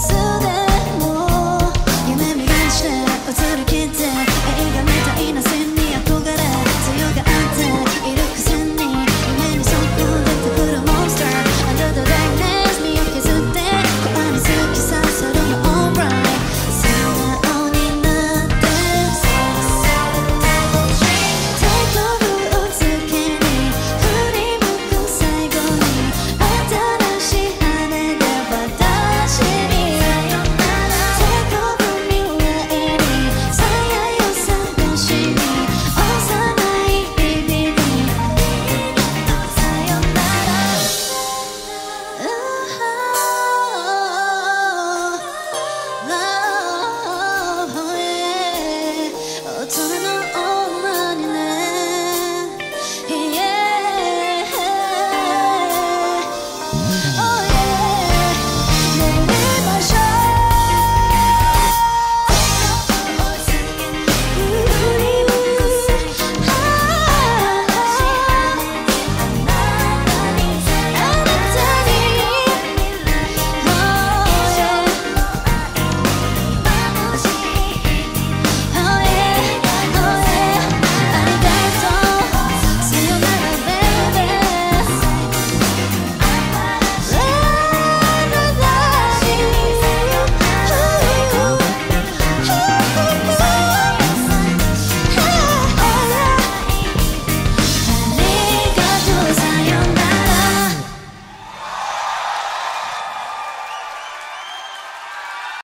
to